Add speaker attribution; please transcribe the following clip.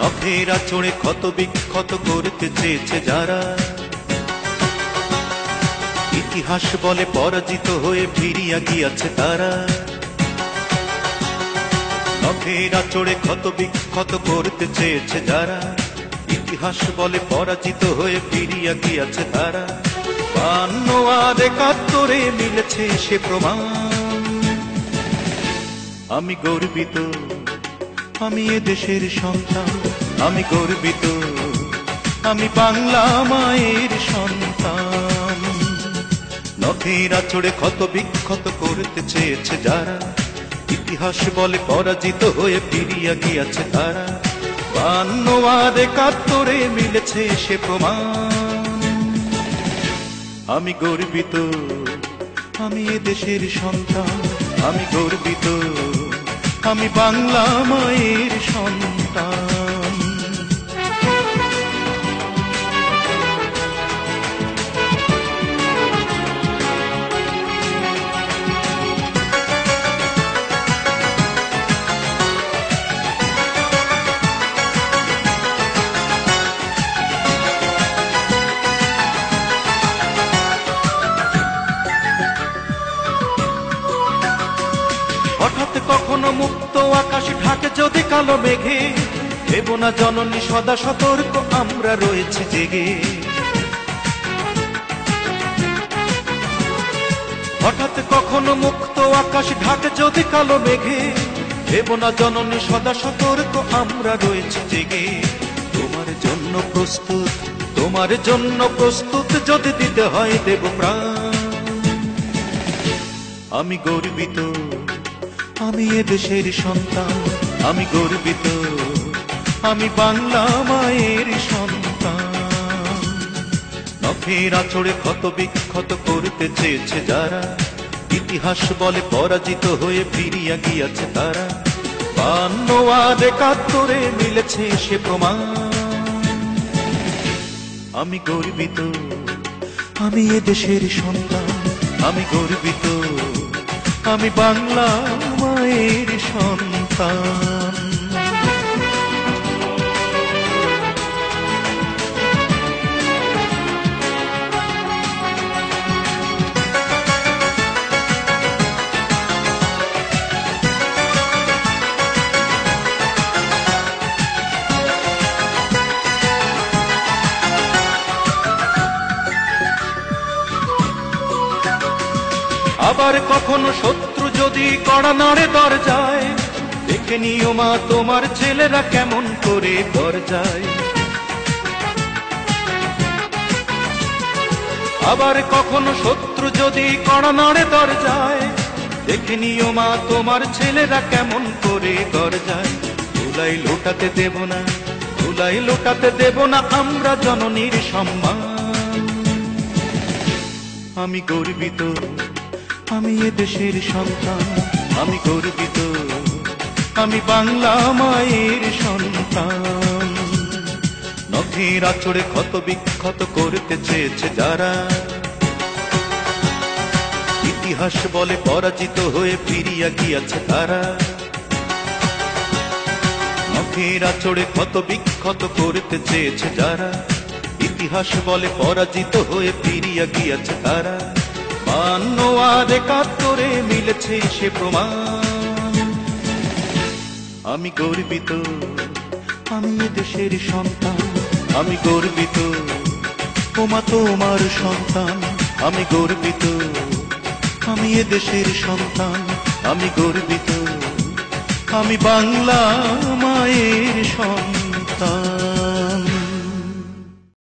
Speaker 1: নখেরা চড়ে ক্ষত বিক্ষত করতে চেয়েছে যারা। ইতিহাস বলে পরাজিত হয়ে ফিরিয়া গিয়াছে তারা। নখেরা চড়ে ক্ষত বিক্ষত করতে চেয়েছে যারা। ইতিহাস বলে পরাজিত হয়ে ফিরিয়া গিয়াছে তারা। বান্ন আর একাত্তরে মিলেছে সে প্রমাণ। আমি গর্বিত। আমি এ দেশের সন্তান। আমি গর্বিত, আমি বাংলা মায়ের সন্তান। নখের আচড়ে ক্ষত বিক্ষত করতে চেয়েছে যারা, ইতিহাস বলে পরাজিত হয়ে ফিরিয়া গিয়াছে তারা। বান্ন আর মিলেছে সে প্রমাণ। আমি গর্বিত, আমি এ দেশের সন্তান। আমি গর্বিত, আমি বাংলা মায়ের হঠাৎ কখনো মুক্ত আকাশ ঢাকে যদি কালো মেঘে দেব না জননী সদা সতর্ক, আমরা রয়েছে জেগে। হঠাৎ কখনো মুক্ত আকাশ ঢাকে যদি কালো মেঘে দেব না জননী সদা সতর্ক, আমরা রয়েছে জেগে। তোমার জন্য প্রস্তুত, তোমার জন্য প্রস্তুত যদি দিতে হয় দেব প্রাণ আমি গর্বিত আমি এ দেশের সন্তান, আমি গর্বিত, আমি বাংলা মায়ের সন্তান। নখের আচড়ে ক্ষত বিক্ষত করতে চেয়েছে যারা, ইতিহাস বলে পরাজিত হয়ে ফিরিয়া গিয়াছে তারা। বান্ন আর একাত্তরে মিলেছে সে প্রমাণ। আমি গর্বিত, আমি এ দেশের সন্তান, আমি গর্বিত, আমি বাংলা মায়ের সন্তান। আবার কখনো শত্রু যদি কড়া নাড়ে দরজায়, দেখে নিও মা তোমার ছেলেরা কেমন করে দরজায়। আবার কখনো শত্রু যদি কড়া নাড়ে দরজায়, দেখে নিও মা তোমার ছেলেরা কেমন করে দরজায়। ধুলাই লোটাতে দেব না, ধুলাই লোটাতে দেব না, আমরা জননীর সম্মান। আমি গর্বিত আমি এ দেশের সন্তান, আমি গর্বিত। আমি বাংলা মায়ের সন্তান। নখের আচড়ে ক্ষত বিক্ষত করতে চেয়েছে যারা। ইতিহাস বলে পরাজিত হয়ে ফিরিয়া গিয়াছে তারা। নখের আচড়ে ক্ষত বিক্ষত করতে চেয়েছে যারা। ইতিহাস বলে পরাজিত হয়ে ফিরিয়া গিয়াছে তারা। বান্ন একাত্তরে মিলেছে সে প্রমাণ। আমি গর্বিত, আমি দেশের সন্তান। আমি গর্বিত তোমা তোমার সন্তান। আমি গর্বিত, আমি এ দেশের সন্তান। আমি গর্বিত, আমি বাংলা মায়ের সন্তান।